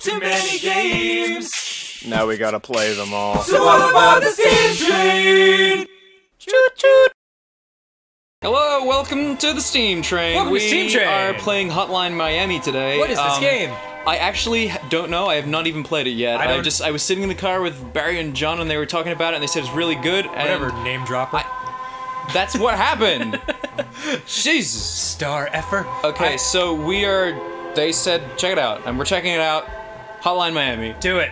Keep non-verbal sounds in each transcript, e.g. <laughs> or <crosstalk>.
Too many games. Now we gotta play them all. So what about the Steam Train? Choot choot. Hello, welcome to the Steam Train. Welcome to we Steam Train. are playing Hotline Miami today. What is this Um, game? I actually don't know. I have not even played it yet. I I, just I was sitting in the car with Barry and John, and they were talking about it, and they said it's really good. And Whatever, name dropper. That's what happened. <laughs> Jesus. Star effer. Okay, I- so we are. They said check it out, and we're checking it out. Hotline Miami. do it.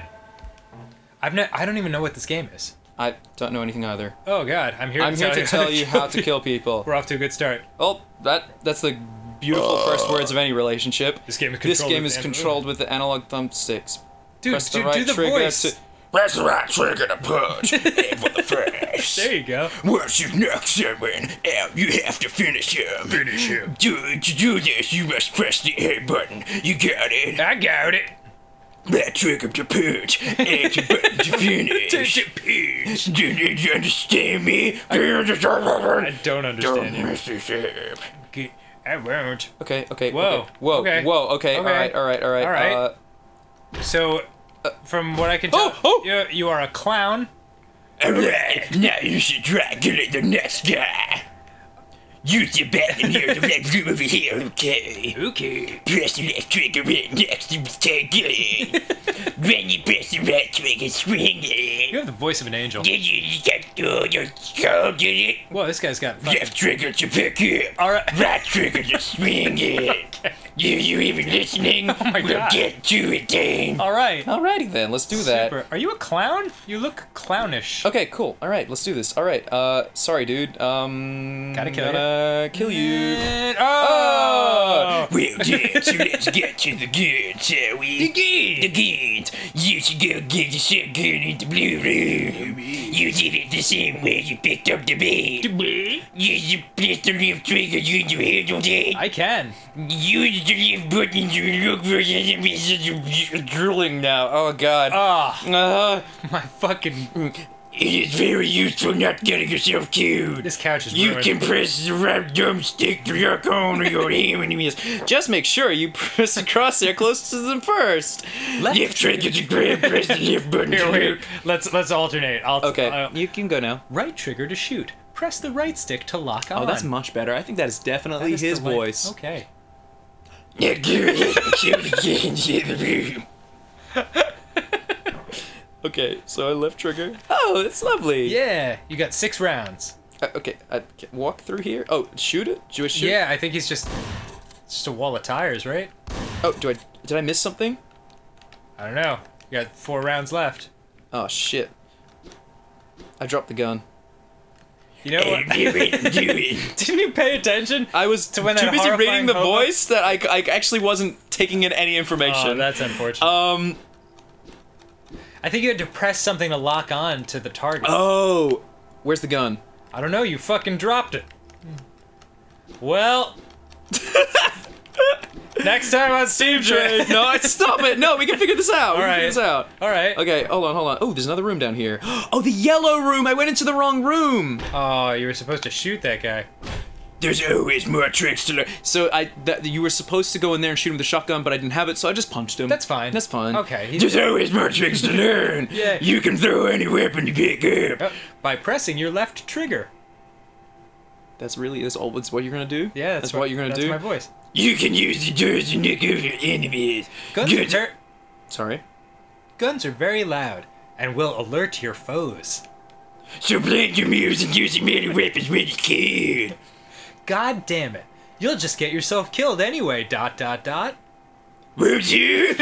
I've ne- I don't even know what this game is. I don't know anything either. Oh god, I'm here. I'm to here to tell tell you how to <laughs> kill people. We're off to a good start. Oh, that that's the beautiful first words of any relationship. This game is This controlled game with is the controlled with the analog thumbsticks. Dude, Press the right do the trigger voice. to- Press the right trigger to punch. <laughs> Aim for the face. There you go. Once you knock someone out, you have to finish him. Finish him. Do, to do this, you must press the A button. You got it. I got it. That trigger to punch. X button to <laughs> finish. To punch. Do you understand me? I don't understand Don't you. mess this up. I won't. Okay, okay. Whoa, Okay. Whoa. okay, Whoa. Okay. okay, All right. All right. All right. all right. Uh, So, Uh, from what I can tell, Oh, oh! You, you are a clown. Alright, now you should try killing the next guy. Use your back in here to let you over here, okay? Okay. Press the left trigger right next to take it. when you press the right trigger, swing it. You have the voice of an angel. Did you you got oh, you go get it? Whoa, this guy's got. fucking- Left trigger to pick it. All right. Right trigger to swing <laughs> it. You you even listening? Oh my we'll God. get to it then. All right. alrighty then. Let's do that. Super. Are you a clown? You look clownish. Okay. Cool. All right. Let's do this. All right. Uh, sorry, dude. Um, Gotta kill gotta kill you. And- oh! Well then, so let's get to the goods, shall we? The goods. The goods. You should go get yourself gun in the blue room. You did it the same way you picked up the bait. You, you press the left trigger you your handle it. I can. Use the left button to look for enemies. You're drooling now. Oh God. Ah, Uh, <laughs> my fucking. It is very useful not getting yourself killed. This couch is You ruined. can press the right thumbstick to lock on to your <laughs> enemies. just make sure you <laughs> press the crosshair close to them first. Left trigger to grab, press the left <laughs> button Here, to wait. Let's let's alternate. I'll, Okay. uh, you can go now. right trigger to shoot. Press the right stick to lock on. Oh, that's much better. I think that is definitely is the his right- voice. Okay. Yeah, good. Shall begin in the room. Okay, so I left trigger. Oh, it's lovely. Yeah, you got six rounds. Uh, okay, I can walk through here. Oh, shoot it. Do I shoot? Yeah, I think he's just it's just a wall of tires, right? Oh, do I? Did I miss something? I don't know. You got four rounds left. Oh shit. I dropped the gun. You know what? <laughs> Do it, do it. <laughs> Didn't you pay attention? I was To when too busy reading the hobo- voice that I, I actually wasn't taking in any information. Oh, that's unfortunate. um. I think you had to press something to lock on to the target. Oh, where's the gun? I don't know. You fucking dropped it. Well. <laughs> next time on Steam Train. no, I- stop it. No, we can figure this out. We All can figure right. this out. All right. Okay, hold on, hold on. Oh, there's another room down here. <gasps> Oh, the yellow room. I went into the wrong room. Oh, you were supposed to shoot that guy. There's always more tricks to learn. So I that you were supposed to go in there and shoot him with a shotgun, but I didn't have it, so I just punched him. That's fine. That's fine. Okay. he- There's always more tricks to learn. <laughs> Yeah. You can throw any weapon you pick up. Oh, by pressing your left trigger. That's really that's all. That's what you're gonna do. Yeah, that's, that's what, you're gonna that's do. That's my voice. You can use the doors to knock over your enemies. Guns are, Sorry. guns are very loud and will alert your foes. So plant your moves and use as many weapons when you can. God damn it. You'll just get yourself killed anyway, dot dot dot. Would <laughs> you?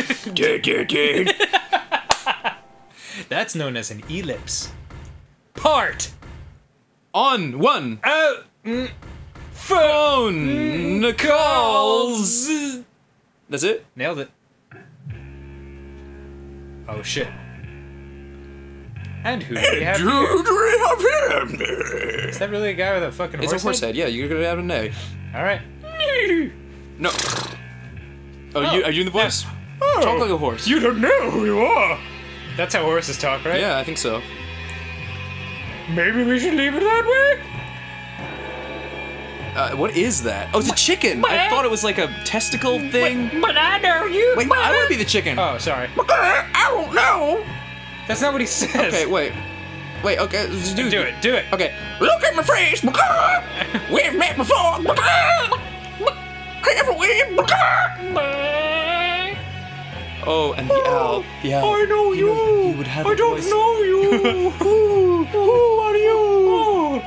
That's known as an ellipse. Part! On one Oh! phone calls. That's it. Nailed it. Oh shit. And who <laughs> do we have here? Is that really a guy with a fucking It's horse a horse head. Yeah, you're gonna have a no. Alright. <laughs> No. Oh, you are you in the voice? Talk like a horse. You don't know who you are. That's how horses talk, right? Yeah, I think so. Maybe we should leave it that way. Uh, what is that? Oh, it's a chicken. I thought it was like a testicle thing. But I know you. Wait, I want to be the chicken. Oh, sorry. I don't know. That's not what he says. Okay, wait. Wait, okay, just do, Do it. Do it. Okay. Look at my face. We've met before. Haven't we? Oh, and the owl. Oh, the owl. I know you. know, he would have I don't voice. know you. <laughs> who, who are you?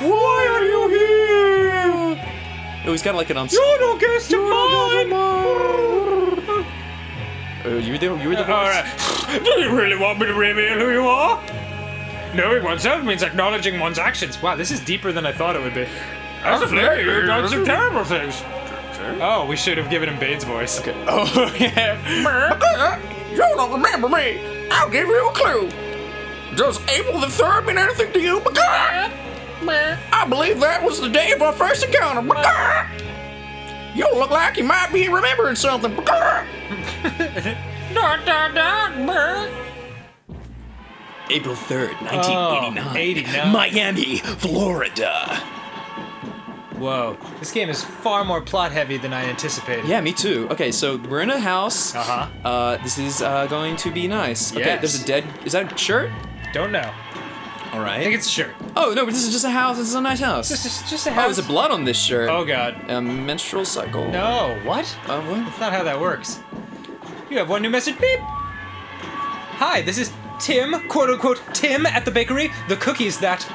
Why are you here? Oh, he's got like an ensemble. You're no guest of mine. Oh, you were the, you were the voice. All right. Do you really want me to reveal who you are? Knowing oneself means acknowledging one's actions. Wow, this is deeper than I thought it would be. As of late, you've done some terrible things. Oh, we should have given him Bane's voice. Okay. <laughs> Oh, yeah. You uh, don't remember me. I'll give you a clue. Does April the 3rd mean anything to you? I believe that was the day of our first encounter. You look like you might be remembering something. <laughs> April 3rd, Oh, 1989. 89. Miami, Florida. Whoa, this game is far more plot heavy than I anticipated. Yeah, me too. Okay, so we're in a house. Uh-huh. Uh, this is uh, going to be nice. Okay, Yes. there's a dead. Is that a shirt? Don't know. All right. I think it's a shirt. oh no, but this is just a house. This is a nice house. Just, just, just a house. oh, there's a blood on this shirt. Oh god. A menstrual cycle. No. What? Uh, what? That's not how that works. You have one new message. Beep. Hi, this is Tim, quote unquote Tim at the bakery. The cookies that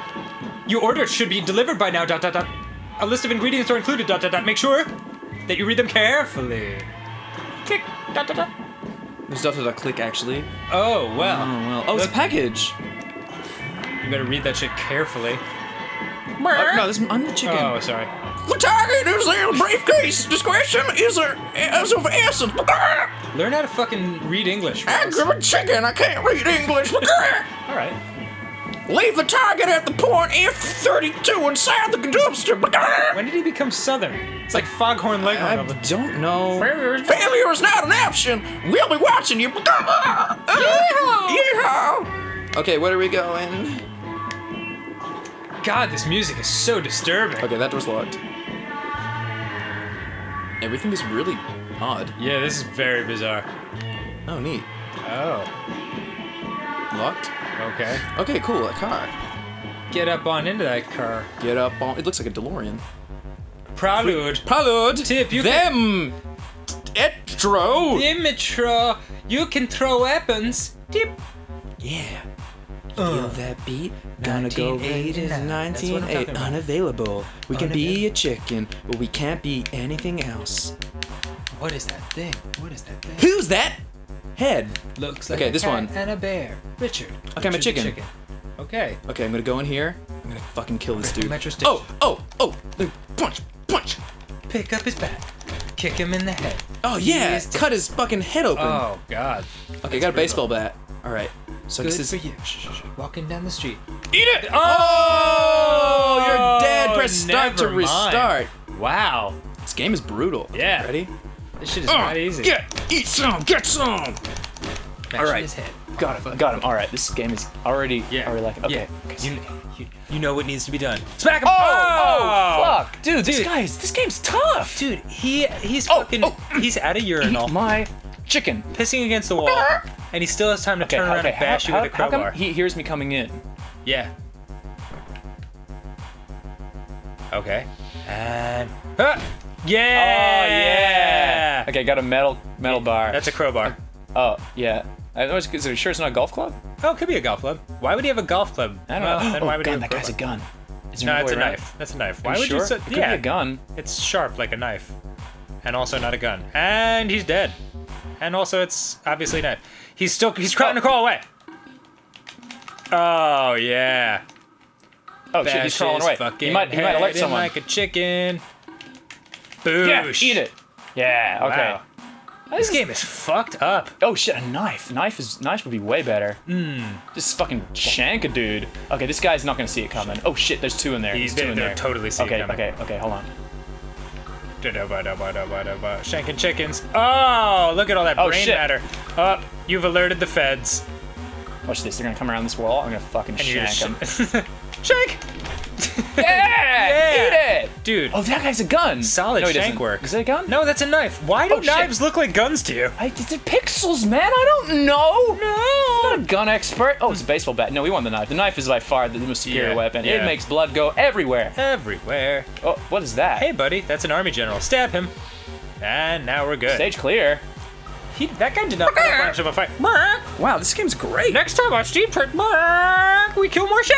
you ordered should be delivered by now. Dot dot dot. A list of ingredients are included. Dot dot dot. Make sure that you read them carefully. Click. Dot dot dot. There's stuff that I click actually. Oh well. Oh well. Oh, it's a package. You better read that shit carefully. Oh, no, this I'm the chicken. Oh, sorry. The target is in the briefcase. Discretion is a, is of essence. Learn how to fucking read English. Ross. I'm a chicken. I can't read English. <laughs> All right. Leave the target at the point F32 inside the dumpster. When did he become Southern? It's like Foghorn Leghorn. I Leghorn. don't know. Failure is not an option. We'll be watching you. Yeehaw! Okay, where are we going? God, this music is so disturbing. Okay, that door's locked. Everything is really odd. Yeah, this is very bizarre. Oh, neat. Oh, Locked. okay. Okay, cool. A car. Get up on into that car. Get up on. It looks like a DeLorean. Prelude. Prelude. Tip, you them. Etro. Dimitro, you can throw weapons. Dip. Yeah. Uh, Feel that beat? Gonna go right to 1989. That's what I'm 1980. talking about. Unavailable. We can be a chicken, but we can't be anything else. What is that thing? What is that thing? Who's that? Head. Looks like Okay, a this one. and a bear. Richard. Okay, I'm a Richard the chicken. Okay. Okay, I'm gonna go in here. I'm gonna fucking kill this dude. Metro Station. Oh, oh, oh! Punch, punch! Pick up his bat. Kick him in the head. Oh yeah! is. Cut his fucking head open. Oh God. okay, got a baseball bat. All right. So Good this is. for you. Walking down the street. Eat it! Oh, oh! you're dead. Press oh, start to never mind. restart. Wow. This game is brutal. Yeah. Ready? This shit is oh, not easy. Oh, Get, eat some, get some. Bash all right. His head. Got him. Got him. All right. This game is already. Yeah. Already like. Okay. Yeah. You, you, you know what needs to be done. Smack him. Oh, oh, fuck, dude, this guy is. This game's tough. Dude, he he's Oh, fucking oh. he's at a urinal, My chicken. pissing against the wall, <laughs> and he still has time to Okay, turn around okay, and bash how, you with a how, crowbar. he hears me coming in? Yeah. Okay. And Ah! yeah. Oh yeah. Okay, got a metal metal bar. That's a crowbar. oh yeah. I was, is it sure it's not a golf club? Oh, it could be a golf club. Why would he have a golf club? I don't well, know. Then oh, why would he have that guy's a gun. Is No, it's a around? knife. That's a knife. Why would sure? you? Say, it could yeah, be a gun. It's sharp like a knife, and also not a gun. And he's dead. And also, it's obviously not. He's still he's trying to crawl away. Oh yeah. Oh shit, he's crawling away. He might, he might alert someone. like a chicken. Boosh. yeah, eat it. Yeah. Okay. Wow. This game is fucked up. Oh shit, a knife. Knife is knife would be way better. Hmm. Just fucking shank a dude. Okay, this guy's not gonna see it coming. Oh shit, there's two in there. He's- There's two in there. totally see it okay, coming. Okay, okay, hold on. Shanking chickens. Oh, look at all that Oh, brain shit. matter. Oh, you've alerted the feds. Watch this. They're gonna come around this wall. I'm gonna fucking And shank sh- <laughs> Shank! Yeah, eat it. Dude, Oh, that guy's a gun. Solid no, shank doesn't. work. Is that a gun? no, that's a knife. Why do Oh, shit. knives look like guns to you? I, it's pixels, man. I don't know. No. I'm not a gun expert. Oh, it's a baseball bat. No, we want the knife. The knife is by far the most superior Yeah, weapon. yeah. It makes blood go everywhere. Everywhere. Oh, what is that? Hey, buddy, that's an army general. Stab him. And now we're good. Stage clear. He, that guy did not put up much of a fight. Wow, this game's great. Next time on Steam Trek, we kill more shit.